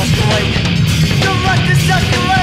Masquerade. You like this masquerade. You